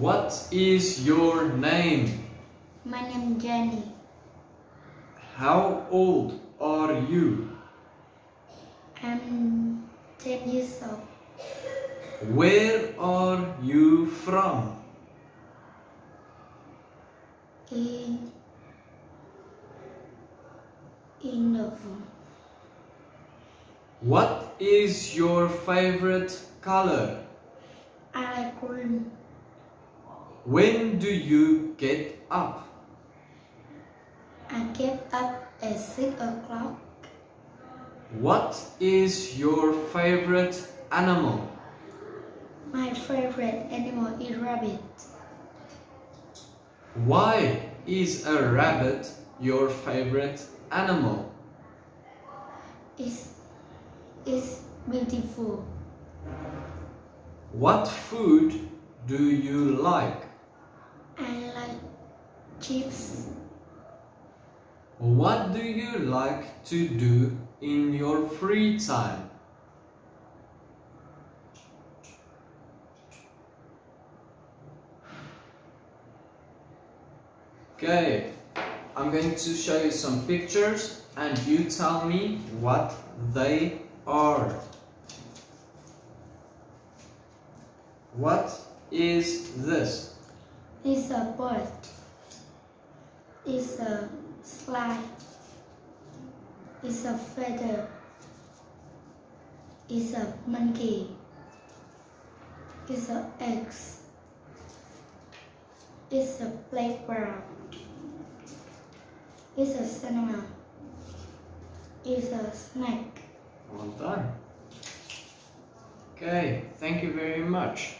What is your name? My name is Jenny. How old are you? I'm 10 years old. Where are you from? In in the room. What is your favorite color? I like green. When do you get up? I get up at 6 o'clock. What is your favorite animal? My favorite animal is rabbit. Why is a rabbit your favorite animal? It's, it's beautiful. What food do you like? I like chips. What do you like to do in your free time? Okay, I'm going to show you some pictures and you tell me what they are. What is this? It's a bird. It's a slide. It's a feather. It's a monkey. It's a eggs. It's a playground. It's a cinema. It's a snake. Well done. Okay, thank you very much.